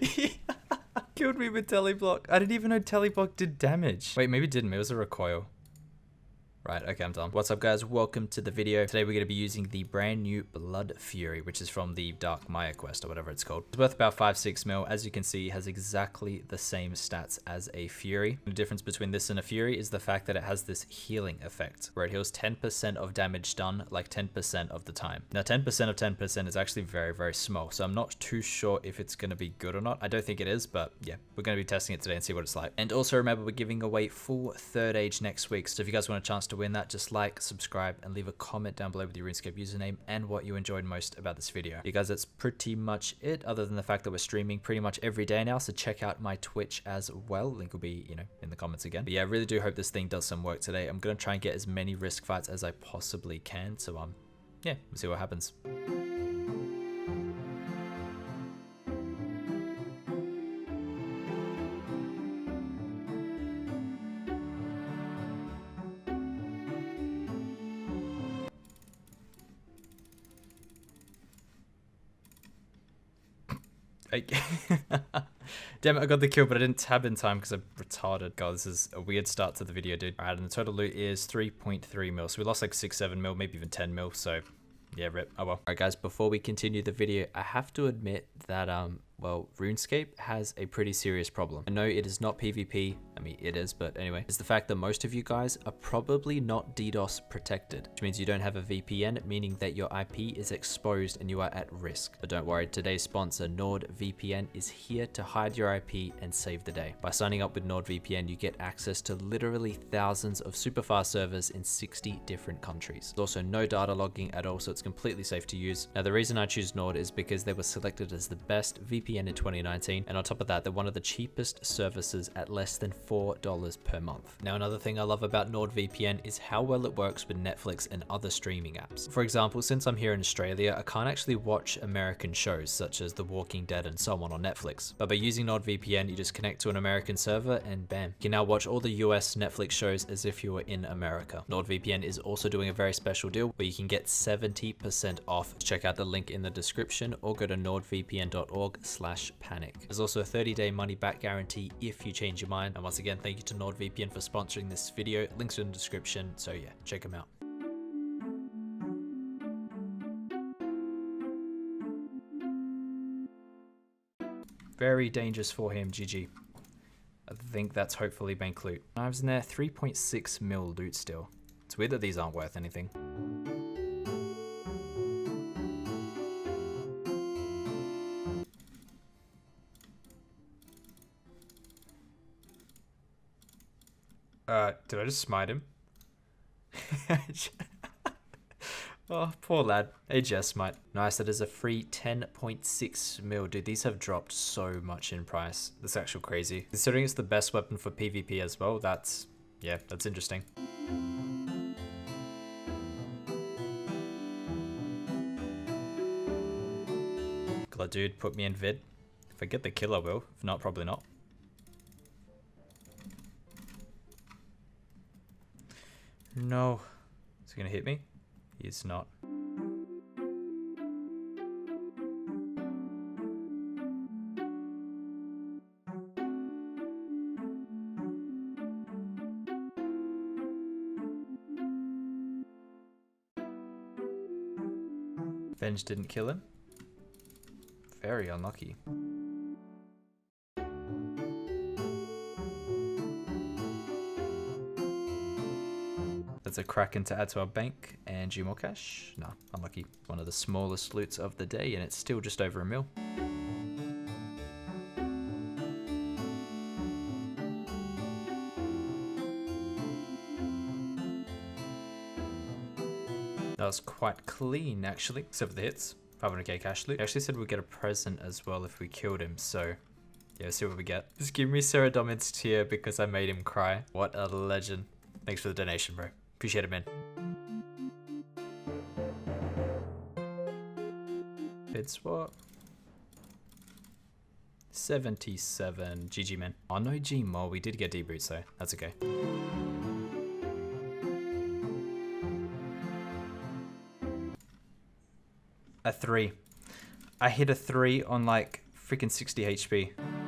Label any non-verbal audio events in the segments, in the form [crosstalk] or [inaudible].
[laughs] Killed me with teleblock. I didn't even know teleblock did damage. Wait, maybe it didn't. Maybe It was a recoil. Right, okay, I'm done. What's up guys, welcome to the video. Today we're going to be using the brand new Blood Fury, which is from the Darkmeyer quest or whatever it's called. It's worth about 5-6 mil. As you can see, has exactly the same stats as a Fury. The difference between this and a Fury is the fact that it has this healing effect, where it heals 10% of damage done like 10% of the time. Now 10% of 10% is actually very, very small, so I'm not too sure if it's going to be good or not. I don't think it is, but yeah, we're going to be testing it today and see what it's like. And also remember, we're giving away full third age next week, so if you guys want a chance to to win that, just like, subscribe, and leave a comment down below with your RuneScape username and what you enjoyed most about this video. Guys, that's pretty much it, other than the fact that we're streaming pretty much every day now, so check out my Twitch as well. Link will be, you know, in the comments again. But yeah, I really do hope this thing does some work today. I'm to try and get as many risk fights as I possibly can, so um, yeah, we'll see what happens. [laughs] Damn it, I got the kill, but I didn't tab in time because I'm retarded. God, this is a weird start to the video, dude. Alright, and the total loot is 3.3 mil. So we lost like 6, 7 mil, maybe even 10 mil. So yeah, rip. Oh well. Alright guys, before we continue the video, I have to admit that um well, RuneScape has a pretty serious problem. I know it is not PvP, I mean it is, but anyway, it's the fact that most of you guys are probably not DDoS protected, which means you don't have a VPN, meaning that your IP is exposed and you are at risk. But don't worry, today's sponsor NordVPN is here to hide your IP and save the day. By signing up with NordVPN, you get access to literally thousands of super fast servers in 60 different countries. There's also no data logging at all, so it's completely safe to use. Now the reason I choose Nord is because they were selected as the best VPN VPN in 2019, and on top of that, they're one of the cheapest services at less than $4 per month. Now, another thing I love about NordVPN is how well it works with Netflix and other streaming apps. For example, since I'm here in Australia, I can't actually watch American shows such as The Walking Dead and so on on Netflix. But by using NordVPN, you just connect to an American server and bam, you can now watch all the US Netflix shows as if you were in America. NordVPN is also doing a very special deal where you can get 70% off. Check out the link in the description or go to nordvpn.org slash panic. There's also a 30 day money back guarantee if you change your mind. And once again, thank you to NordVPN for sponsoring this video. Links in the description. So yeah, check them out. Very dangerous for him, GG. I think that's hopefully bank loot. Knives in there, 3.6 mil loot still. It's weird that these aren't worth anything. Uh, did I just smite him? [laughs] oh, poor lad. Jess smite. Nice, that is a free 10.6 mil. Dude, these have dropped so much in price. That's actually crazy. Considering it's the best weapon for PvP as well, that's, yeah, that's interesting. Glad dude put me in vid. If I get the kill, I will. If not, probably not. No. Is he gonna hit me? He's not. Venge didn't kill him. Very unlucky. That's a Kraken to add to our bank and G maul cash. No, unlucky. One of the smallest loots of the day and it's still just over a mil. That was quite clean actually, except for the hits. 500k cash loot. They actually said we'd get a present as well if we killed him, so yeah, see what we get. Just give me Sarah Saradomin's tier because I made him cry. What a legend. Thanks for the donation, bro. Appreciate it, man. Bid swap. 77. GG, man. Oh, no G maul. We did get roots, though. That's okay. A three. I hit a three on like freaking 60 HP.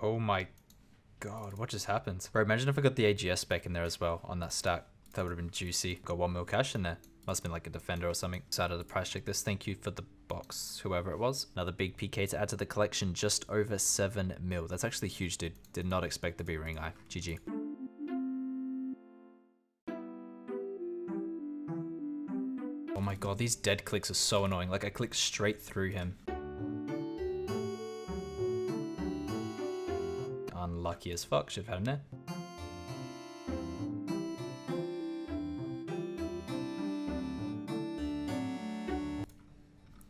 Oh my god, what just happened? Bro, imagine if I got the AGS back in there as well on that stack. That would have been juicy. Got one mil cash in there. Must have been like a defender or something. Side of the price check this. Thank you for the box, whoever it was. Another big PK to add to the collection, just over 7 mil. That's actually huge, dude. Did not expect the B-ring eye. GG. Oh my god, these dead clicks are so annoying. Like, I clicked straight through him. Unlucky as fuck. There.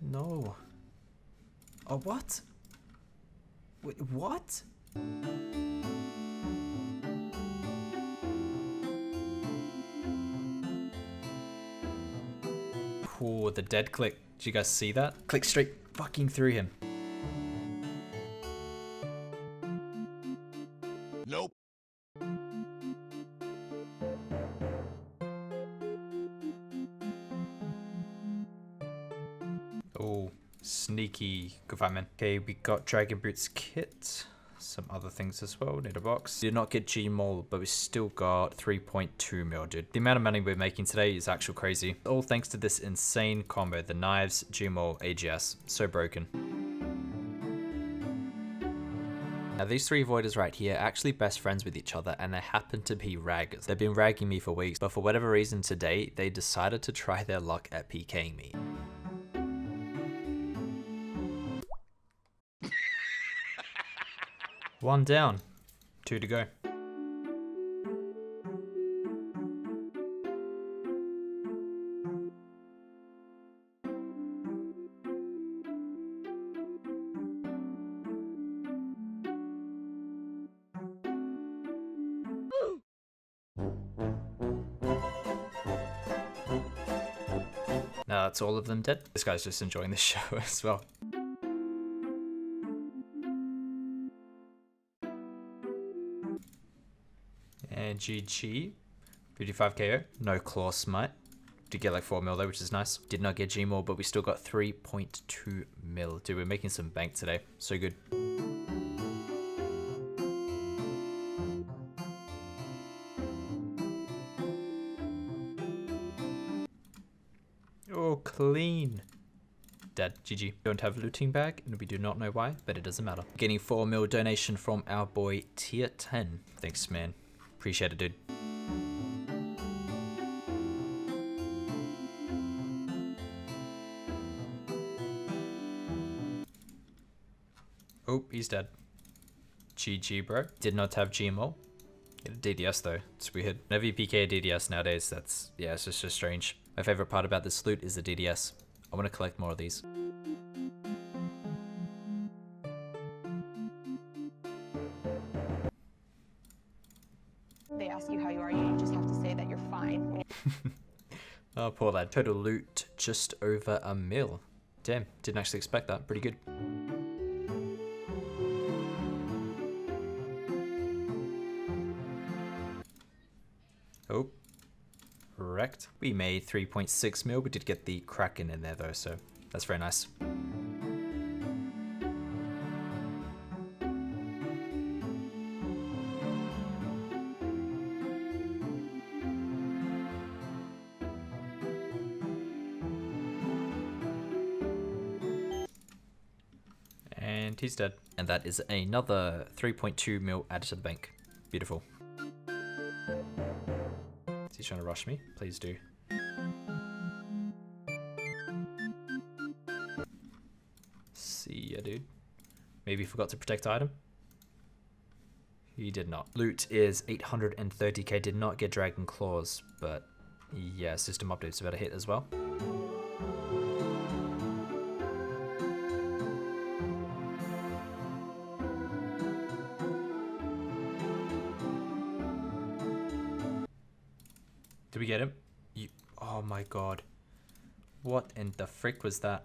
No. Oh, what? Wait, what? Oh, the dead click. Did you guys see that? Click straight fucking through him. Okay, we got Dragon Boots kit. Some other things as well. Need a box. Did not get Gmaul, but we still got 3.2 mil, dude. The amount of money we're making today is actual crazy. All thanks to this insane combo. The knives, Gmaul, AGS. So broken. Now these three voiders right here are actually best friends with each other and they happen to be raggers. They've been ragging me for weeks, but for whatever reason today, they decided to try their luck at PKing me. One down, two to go. Now that's all of them dead. This guy's just enjoying the [laughs] show as well. GG. 55 KO. No claw smite. Did get like 4 mil though, which is nice. Did not get G maul, but we still got 3.2 mil. Dude, we're making some bank today. So good. Oh, clean. Dead. GG. Don't have looting bag, and we do not know why, but it doesn't matter. Getting 4 mil donation from our boy Tier 10. Thanks, man. Appreciate it, dude. Oh, he's dead. GG, bro. Did not have Gmaul. Get a DDS though. It's weird. You PK DDS nowadays, that's, yeah, it's just so strange. My favorite part about this loot is the DDS. I want to collect more of these. Oh, poor lad. Total loot just over a mil. Damn, didn't actually expect that. Pretty good. Oh, wrecked. We made 3.6 mil. We did get the Kraken in there though, so that's very nice. He's dead. And that is another 3.2 mil added to the bank. Beautiful. Is he trying to rush me? Please do. See ya, dude. Maybe forgot to protect item? He did not. Loot is 830k, did not get Dragon Claws, but yeah, system updates about a hit as well. Did we get him? You, oh my god. What in the frick was that?